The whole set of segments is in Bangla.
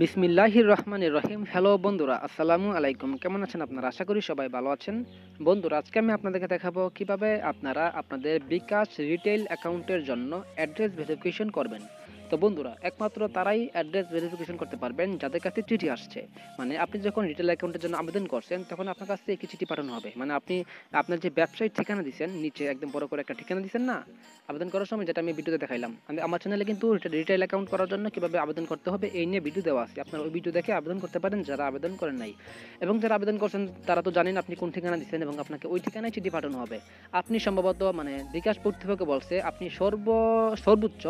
বিসমিল্লাহির রহমানির রহিম। হ্যালো বন্ধুরা, আসসালামু আলাইকুম। কেমন আছেন আপনারা? আশা করি সবাই ভালো আছেন। বন্ধুরা, আজকে আমি আপনাদেরকে দেখাবো কীভাবে আপনারা আপনাদের বিকাশ রিটেল অ্যাকাউন্টের জন্য অ্যাড্রেস ভেরিফিকেশন করবেন। তো বন্ধুরা, একমাত্র তারাই অ্যাড্রেস ভেরিফিকেশন করতে পারবেন যাদের কাছে চিঠি আসছে। মানে আপনি যখন রিটেল অ্যাকাউন্টের জন্য আবেদন করছেন, তখন আপনার কাছে একটি চিঠি পাঠানো হবে। মানে আপনি আপনার যে ব্যবসায়িক ঠিকানা দিচ্ছেন নিচে একদম বড় করে একটা ঠিকানা দিচ্ছেন না? আবেদন করার সময় যেটা আমি ভিডিওতে দেখাইলাম, আমি আমার চ্যানেলে কিন্তু রিটেল অ্যাকাউন্ট করার জন্য কীভাবে আবেদন করতে হবে এই নিয়ে ভিডিও দেওয়া আছে। আপনার ওই ভিডিও দেখে আবেদন করতে পারেন যারা আবেদন করেন নাই। এবং যারা আবেদন করছেন, তারা তো জানেন আপনি কোন ঠিকানা দিচ্ছেন এবং আপনাকে ওই ঠিকানায় চিঠি পাঠানো হবে। আপনি সম্ভবত মানে বিকাশ কর্তৃপক্ষ বলছে, আপনি সর্ব, সর্বোচ্চ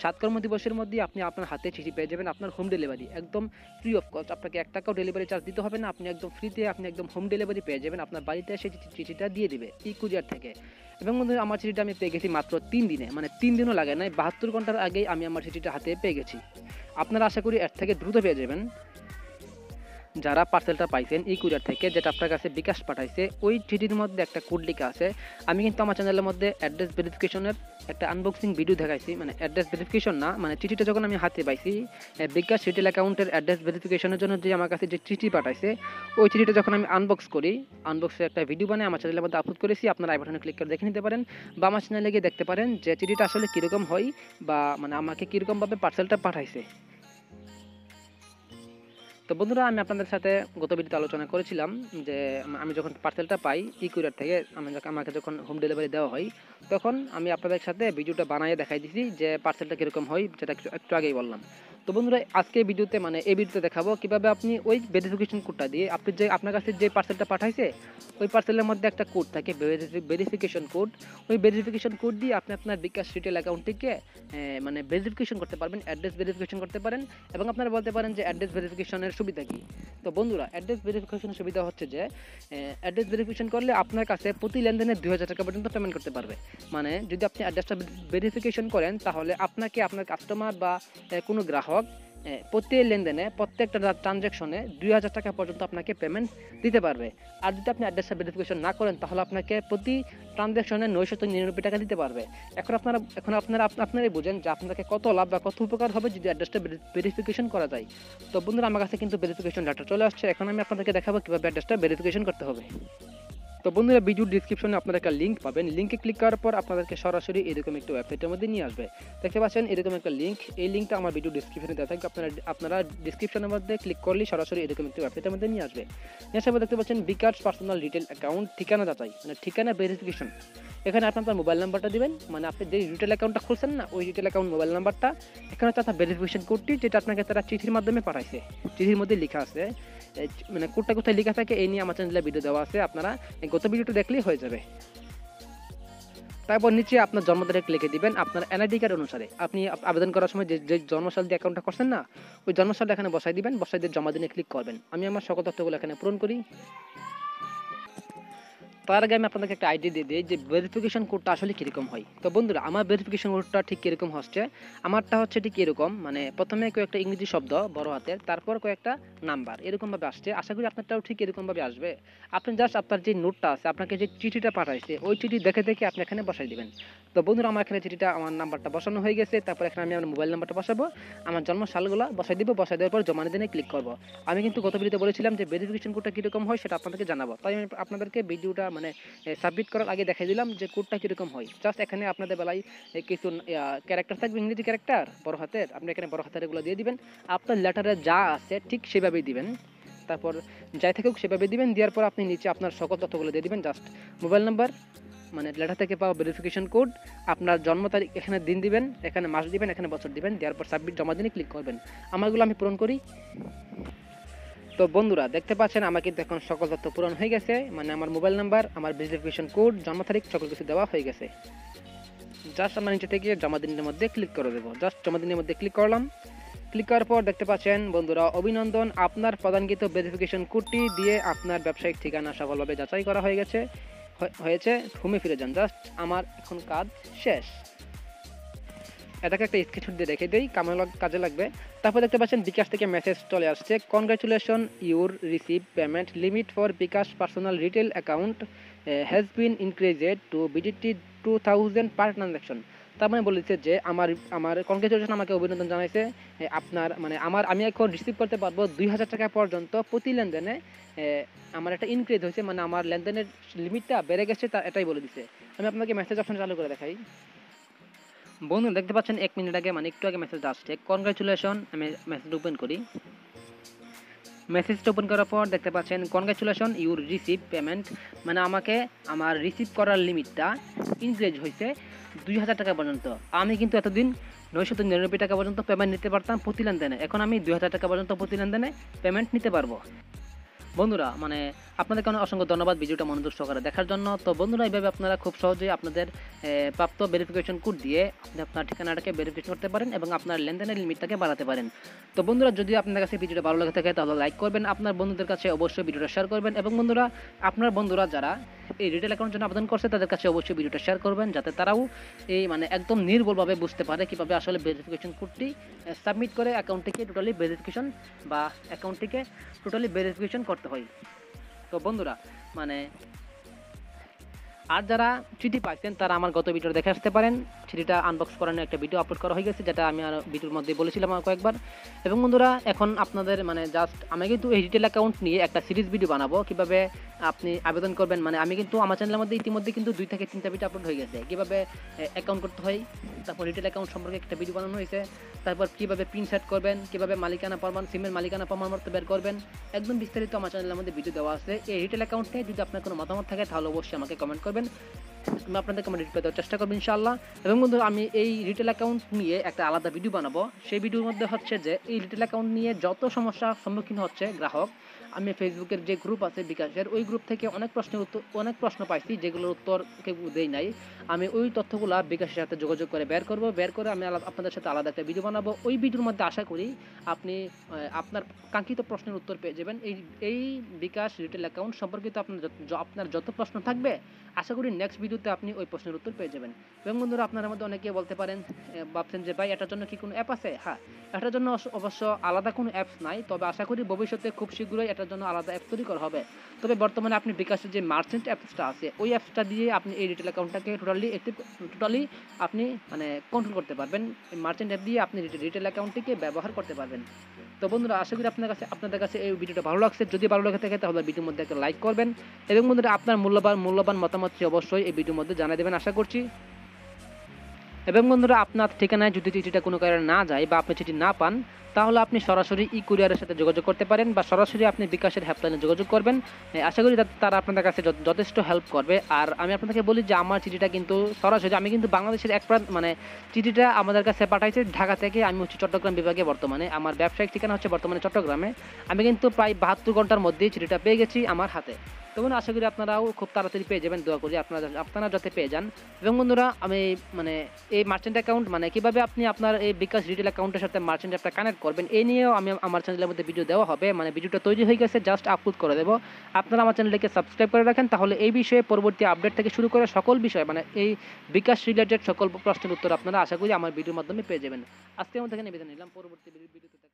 সাত কর্মদিবসের মধ্যে আপনি আপনার হাতে চিঠি পেয়ে যাবেন, আপনার হোম ডেলিভারি একদম ফ্রি অফ কস্ট আপনাকে এক টাকাও ডেলিভারি চার্জ দিতে হবে না, আপনি একদম ফ্রিতে আপনি একদম হোম ডেলিভারি পেয়ে যাবেন, আপনার বাড়িতে এসে চিঠি- চিঠিটা দিয়ে দেবে ই কুরিয়ার থেকে। এবং বন্ধু, আমার চিঠিটা আমি পেয়ে গেছি মাত্র তিন দিনে মানে তিন দিনও লাগে নাই, বাহাত্তর ঘণ্টার আগেই আমি আমার চিঠিটা হাতে পেয়ে গেছি। আপনারা আশা করি এর থেকে দ্রুত পেয়ে যাবেন। যারা পার্সেলটা পাইছেন এই কুরিয়ার থেকে, যেটা আপনার কাছে বিকাশ পাঠাইছে, ওই চিঠির মধ্যে একটা কোড লেখা আছে। আমি কিন্তু আমার চ্যানেলের মধ্যে অ্যাড্রেস ভেরিফিকেশনের একটা আনবক্সিং ভিডিও দেখাইছি মানে অ্যাড্রেস ভেরিফিকেশন না মানে চিঠিটা যখন আমি হাতে পাইছি বিকাশ রিটেল অ্যাকাউন্টের অ্যাড্রেস ভেরিফিকেশনের জন্য যে আমার কাছে যে চিঠি পাঠাইছে, ওই চিঠিটা যখন আমি আনবক্স করি আনবক্সে একটা ভিডিও বানিয়ে আমার চ্যানেলের মধ্যে আপলোড করেছি, আপনারা আই বাটনে ক্লিক করে দেখে নিতে পারেন বা আমার চ্যানেলে গিয়ে দেখতে পারেন যে চিঠিটা আসলে কীরকম হয় বা মানে আমাকে কীরকমভাবে পার্সেলটা পাঠাইছে। তো বন্ধুরা, আমি আপনাদের সাথে গত ভিডিওতে আলোচনা করেছিলাম যে, আমি যখন পার্সেলটা পাই ই কুরিয়ার থেকে আমাকে যখন হোম ডেলিভারি দেওয়া হয়, তখন আমি আপনাদের সাথে ভিডিওটা বানিয়ে দেখাই দিছি যে পার্সেলটা কীরকম হয়, যেটা একটু আগেই বললাম। তো বন্ধুরা আজকে ভিডিওতে মানে এই ভিডিওতে দেখাবো কীভাবে আপনি ওই ভেরিফিকেশন কোডটা দিয়ে আপনি যে আপনার কাছে যে পার্সেলটা পাঠাইছে, ওই পার্সেলের মধ্যে একটা কোড থাকে ভেরিফিকেশন কোড ওই ভেরিফিকেশন কোড দিয়ে আপনি আপনার বিকাশ রিটেল অ্যাকাউন্টটিকে মানে ভেরিফিকেশন করতে পারবেন অ্যাড্রেস ভেরিফিকেশন করতে পারেন এবং আপনারা বলতে পারেন যে অ্যাড্রেস ভেরিফিকেশনের সুবিধা কি। তো বন্ধুরা অ্যাড্রেস ভেরিফিকেশনের সুবিধা হচ্ছে যে অ্যাড্রেস ভেরিফিকেশন করলে আপনার কাছে প্রতি লেনদেনে দুই হাজার টাকা পর্যন্ত পেমেন্ট করতে পারবে। মানে যদি আপনি অ্যাড্রেসটা ভেরিফিকেশন করেন, তাহলে আপনাকে আপনার কাস্টমার বা কোনো গ্রাহক প্রতি লেনদেনে প্রত্যেকটা ট্রানজ্যাকশনে দুই হাজার টাকা পর্যন্ত আপনাকে পেমেন্ট দিতে পারবে। আর যদি আপনি অ্যাড্রেসটা ভেরিফিকেশন না করেন, তাহলে আপনাকে প্রতি ট্রানজ্যাকশনে নয়শত নিরানব্বই টাকা দিতে পারবে। এখন আপনারা এখন আপনারা আপনারাই বুঝেন যে আপনাকে কত লাভ বা কত উপকার হবে যদি অ্যাড্রেসটা ভেরিফিকেশন করা যায়। তো বন্ধুরা, আমার কাছে কিন্তু ভেরিফিকেশন ডাটা চলে আসছে। এখন আমি আপনাদেরকে দেখাবো কীভাবে অ্যাড্রেসটা ভেরিফিকেশন করতে হবে। তো বন্ধুরা ভিডিও ডিসক্রিপশনে আপনারা একটা লিঙ্ক পাবেন। লিঙ্কে ক্লিক করার পর আপনাদেরকে সরাসরি এরকম একটা ওয়েবসাইটের মধ্যে নিয়ে আসবে। দেখতে পাচ্ছেন, এরকম একটা লিঙ্ক এই লিঙ্কটা আমার ভিডিও ডিসক্রিপশনে দেওয়া থাকবে। আপনারা আপনারা ডিসক্রিপশনের মধ্যে ক্লিক করলেই সরাসরি এরকম একটা ওয়েবসাইটের মধ্যে নিয়ে আসবে। নিয়ে আসার দেখতে পাচ্ছেন, বিকাশ পার্সোনাল রিটেল অ্যাকাউন্ট ঠিকানা যাচাই মানে ঠিকানা ভেরিফিকেশন এখানে আপনি আপনার মোবাইল নাম্বারটা দিবেন। মানে আপনি যে রিটেল অ্যাকাউন্টটা খুলছেন না, ওই রিটেল অ্যাকাউন্ট মোবাইল নাম্বারটা এখানে হচ্ছে আপনার ভেরিফিকেশন কোডটি যেটা আপনাকে তারা চিঠির মাধ্যমে পাঠাইছে। চিঠির মধ্যে লেখা আছে মানে কোডটা কোথায় লেখা থাকে, এই নিয়ে আমার চ্যানেলে ভিডিও দেওয়া আছে। আপনারা গত ভিডিওটা দেখলেই হয়ে যাবে। তারপর নিচে আপনার জন্ম তারিখ লিখে দিবেন, আপনার এনআইডি কার্ড অনুসারে। আপনি আবেদন করার সময় যে যে জন্মসাল দিয়ে অ্যাকাউন্টটা করছেন না, ওই জন্মসালটা এখানে বসাই দিবেন, বসাই দিয়ে জমা দিনে ক্লিক করবেন। আমি আমার সকল তথ্যগুলো এখানে পূরণ করি। তার আগে আমি আপনাদেরকে একটা আইডিয়া দিয়ে দিই যে ভেরিফিকেশন কোডটা আসলে কীরকম হয়। তো বন্ধুরা, আমার ভেরিফিকেশন কোডটা ঠিক কীরকম হচ্ছে? আমারটা হচ্ছে ঠিক এরকম মানে প্রথমে কয়েকটা ইংরেজি শব্দ বড় হাতের, তারপর কয়েকটা নাম্বার, এরকমভাবে আসছে। আশা করি আপনারটাও ঠিক এরকমভাবে আসবে। আপনি জাস্ট আপনার যে নোটটা আছে, আপনাকে যে চিঠিটা পাঠাইছে, ওই চিঠি দেখে দেখে আপনি এখানে বসাই দিবেন। তো বন্ধুরা, আমার এখানে চিঠিটা, আমার নাম্বারটা বসানো হয়ে গেছে। তারপর এখানে আমি আমার মোবাইল নাম্বারটা বসাবো। আমার জন্ম সালগুলো বসাই দিব, বসাই দেওয়ার পর জমা দিনে ক্লিক করব। আমি কিন্তু গত ভিডিওতে বলেছিলাম যে ভেরিফিকেশন কোডটা কীরকম হয়, সেটা আপনাদেরকে জানাব। তাই আমি আপনাদেরকে ভিডিওটা মানে সাবমিট করার আগে দেখাই দিলাম যে কোডটা কীরকম হয়। জাস্ট এখানে আপনাদের বেলায় কিছু ক্যারেক্টার থাকবে, ইংরেজি ক্যারেক্টার বড় হাতের, আপনি এখানে বড় হাতের এগুলো দিয়ে দিবেন। আপনার লেটারে যা আছে ঠিক সেভাবেই দিবেন। তারপর যাই থাকুক সেভাবে দিবেন, দেওয়ার পর আপনি নিচে আপনার সকল তথ্যগুলো দিয়ে দিবেন। জাস্ট মোবাইল নাম্বার মানে লেটার থেকে পাওয়া ভেরিফিকেশন কোড আপনার জন্ম তারিখ এখানে দিন দিবেন, এখানে মাস দিবেন, এখানে বছর দিবেন, দেওয়ার পর সাবমিট জমা দিনে ক্লিক করবেন। আমারগুলো আমি পূরণ করি। তো বন্ধুরা, দেখতে পাচ্ছেন, আমার কিন্তু এখন সকল তথ্য পূরণ হয়ে গেছে। মানে আমার মোবাইল নাম্বার, আমার ভেরিফিকেশন কোড জন্ম তারিখ, সকল কিছু দেওয়া হয়ে গেছে। জাস্ট আমার নিচে থেকে জমা দিনের মধ্যে ক্লিক করে দেবো। জাস্ট জমা দিনের মধ্যে ক্লিক করলাম। ক্লিক করার পর দেখতে পাচ্ছেন, বন্ধুরা, অভিনন্দন। আপনার প্রদানকৃত ভেরিফিকেশন কোডটি দিয়ে আপনার ব্যবসায়িক ঠিকানা সফলভাবে যাচাই করা হয়ে গেছে, হয়ে- হয়েছে। হোমে ফিরে যান। জাস্ট আমার এখন কাজ শেষ। এটাকে একটা স্ক্রিনশট দিয়ে রেখে দিই, কামে কাজে লাগবে। তারপর দেখতে পাচ্ছেন বিকাশ থেকে মেসেজ চলে আসছে। Congratulation your receive payment limit for bKash personal retail account has been increased to BDT two thousand per transaction তার মানে বলেছে যে আমার আমার কংগ্রেচুলেশন আমাকে অভিনন্দন জানাইছে। আপনার মানে আমার, আমি এখন রিসিভ করতে পারব দুই হাজার টাকা পর্যন্ত প্রতি লেনদেনে। আমার একটা ইনক্রিজ হয়েছে মানে আমার লেনদেনের লিমিটটা বেড়ে গেছে তা এটাই বলে দিছে আমি আপনাকে মেসেজ অপশন চালু করে দেখাই। বন্ধু, দেখতে পাচ্ছেন, এক মিনিট আগে মানে একটু আগে মেসেজ আসছে। কনগ্রাচুলেশন আমি মেসেজ ওপেন করি। মেসেজটা ওপেন করার পর দেখতে পাচ্ছেন কনগ্রাচুলেশন ইউর রিসিভ পেমেন্ট মানে আমাকে আমার রিসিভ করার লিমিটটা ইনক্রিজ হয়েছে দুই হাজার টাকা পর্যন্ত। আমি কিন্তু এতদিন নয়শত নিরানব্বই টাকা পর্যন্ত পেমেন্ট নিতে পারতাম প্রতি লেনদেনে। এখন আমি দুই হাজার টাকা পর্যন্ত প্রতি লেনদেনে পেমেন্ট নিতে পারব। বন্ধুরা মানে আপনাদের অনেক অসংখ্য ধন্যবাদ ভিডিওটা মনোযোগ সহকারে দেখার জন্য। তো বন্ধুরা, এইভাবে আপনারা খুব সহজেই আপনাদের প্রাপ্ত ভেরিফিকেশন কোড দিয়ে আপনি আপনার ঠিকানাটাকে ভেরিফিকেশন করতে পারেন এবং আপনার লেনদেনের লিমিটটাকে বাড়াতে পারেন। তো বন্ধুরা, যদি আপনার কাছে ভিডিওটা ভালো লাগে থাকে, তাহলে লাইক করবেন। আপনার বন্ধুদের কাছে অবশ্যই ভিডিওটা শেয়ার করবেন। এবং বন্ধুরা, আপনার বন্ধুরা যারা এই রিটেল অ্যাকাউন্টের জন্য আবেদন করছে, তাদের কাছে অবশ্যই ভিডিওটা শেয়ার করবেন যাতে তারাও এই মানে একদম নির্ভুলভাবে বুঝতে পারে কীভাবে আসলে ভেরিফিকেশন কোডটি সাবমিট করে অ্যাকাউন্টটিকে টোটালি ভেরিফিকেশন বা অ্যাকাউন্টটিকে টোটালি ভেরিফিকেশন করতে হয়। তো বন্ধুরা মানে আর যারা চিঠি পাইছেন, তারা আমার গত ভিডিও দেখে আসতে পারেন। চিঠিটা আনবক্স করানোর একটা ভিডিও আপলোড করা হয়ে গেছে, যেটা আমি আর ভিডিওর মধ্যে বলেছিলাম কয়েকবার। এবং বন্ধুরা, এখন আপনাদের মানে জাস্ট আমি কিন্তু এই রিটেল অ্যাকাউন্ট নিয়ে একটা সিরিজ ভিডিও বানাবো। কীভাবে আপনি আবেদন করবেন মানে আমি কিন্তু আমার চ্যানেলের মধ্যে ইতিমধ্যে কিন্তু দুই থেকে তিনটা ভিডিও আপলোড হয়ে গেছে। কীভাবে অ্যাকাউন্ট করতে হয়, তারপর রিটেল অ্যাকাউন্ট সম্পর্কে একটা ভিডিও বানানো হয়েছে। তারপর কীভাবে পিন সেট করবেন, কীভাবে মালিকানা প্রমাণ সিমের মালিকানা প্রমাণপত্র বের করবেন, একদম বিস্তারিত আমার চ্যানেলের মধ্যে ভিডিও দেওয়া আছে। এই রিটেল অ্যাকাউন্টে যদি আপনার কোনো মতামত থাকে, তাহলে অবশ্যই আমাকে কমেন্ট করবেন। আমি আপনাদেরকে আমার রিপ্লাই দেওয়ার চেষ্টা করব ইনশাল্লাহ এবং বন্ধু, আমি এই রিটেল অ্যাকাউন্ট নিয়ে একটা আলাদা ভিডিও বানাবো। সেই ভিডিওর মধ্যে হচ্ছে যে, এই রিটেল অ্যাকাউন্ট নিয়ে যত সমস্যার সম্মুখীন হচ্ছে গ্রাহক আমি ফেসবুকের যে গ্রুপ আছে বিকাশের, ওই গ্রুপ থেকে অনেক প্রশ্নের উত্তর অনেক প্রশ্ন পাইছি, যেগুলোর উত্তর কেউ দেই নাই। আমি ওই তথ্যগুলো বিকাশের সাথে যোগাযোগ করে বের করব, বের করে আমি আপনাদের সাথে আলাদা একটা ভিডিও বানাবো। ওই ভিডিওর মধ্যে আশা করি আপনি আপনার কাঙ্ক্ষিত প্রশ্নের উত্তর পেয়ে যাবেন। এই এই বিকাশ রিটেল অ্যাকাউন্ট সম্পর্কিত আপনার আপনার যত প্রশ্ন থাকবে, আশা করি নেক্সট ভিডিওতে আপনি ওই প্রশ্নের উত্তর পেয়ে যাবেন। এবং বন্ধুরা, আপনার মধ্যে অনেকে বলতে পারেন ভাবছেন যে, ভাই, এটার জন্য কি কোনো অ্যাপ আছে? হ্যাঁ এটার জন্য অবশ্য আলাদা কোনো অ্যাপস নাই, তবে আশা করি ভবিষ্যতে খুব শীঘ্রই এটার জন্য আলাদা অ্যাপ তৈরি করা হবে। তবে বর্তমানে আপনি বিকাশের যে মার্চেন্ট অ্যাপসটা আছে, ওই অ্যাপসটা দিয়ে আপনি এই রিটেল অ্যাকাউন্টটাকে টোটালি একটি টোটালি আপনি মানে কন্ট্রোল করতে পারবেন। মার্চেন্ট অ্যাপ দিয়ে আপনি রিটেল অ্যাকাউন্টটিকে ব্যবহার করতে পারবেন। তো বন্ধুরা, আশা করি আপনার কাছে, আপনাদের কাছে এই ভিডিওটা ভালো লাগছে। যদি ভালো লাগে থাকে, তাহলে ভিডিওর মধ্যে একটা লাইক করবেন। এবং বন্ধুরা, আপনার মূল্যবান মূল্যবান মতামতটি অবশ্যই এই ভিডিওর মধ্যে জানিয়ে দেবেন, আশা করছি। এবং বন্ধুরা, আপনার ঠিকানায় যদি চিঠিটা কোনো কারণে না যায় বা আপনি চিঠি না পান, তাহলে আপনি সরাসরি ই কুরিয়ারের সাথে যোগাযোগ করতে পারেন বা সরাসরি আপনি বিকাশের হেল্পলাইনে যোগাযোগ করবেন। আশা করি তারা আপনাদের কাছে যথ- যথেষ্ট হেল্প করবে। আর আমি আপনাদেরকে বলি যে, আমার চিঠিটা কিন্তু সরাসরি, আমি কিন্তু বাংলাদেশের এক প্রান্ত মানে চিঠিটা আমাদের কাছে পাঠাইছে ঢাকা থেকে, আমি হচ্ছে চট্টগ্রাম বিভাগে বর্তমানে। আমার ব্যবসায়িক ঠিকানা হচ্ছে বর্তমানে চট্টগ্রামে। আমি কিন্তু প্রায় বাহাত্তর ঘণ্টার মধ্যেই চিঠিটা পেয়ে গেছি আমার হাতে। তখন আশা করি আপনারাও খুব তাড়াতাড়ি পেয়ে যাবেন, দোয়া করি আপনারা আপনারা যাতে পেয়ে যান। এবং বন্ধুরা, আমি মানে এই মার্চেন্ট অ্যাকাউন্ট মানে কীভাবে আপনি আপনার এই বিকাশ রিটেল অ্যাকাউন্টের সাথে মার্চেন্ট অ্যাপটা কানেক্ট করবেন, এই নিয়েও আমি আমার চ্যানেলের মধ্যে ভিডিও দেওয়া হবে। মানে ভিডিওটা তৈরি হয়ে গেছে জাস্ট আপলোড করে দেবো। আপনারা আমার চ্যানেলটিকে সাবস্ক্রাইব করে রাখেন, তাহলে এই বিষয়ে পরবর্তী আপডেট থেকে শুরু করে সকল বিষয় মানে এই বিকাশ রিলেটেড সকল প্রশ্নের উত্তর আপনারা আশা করি আমার ভিডিওর মাধ্যমে পেয়ে যাবেন। আজকের মধ্যে এখানে বিদায় নিলাম, পরবর্তী ভিডিওতে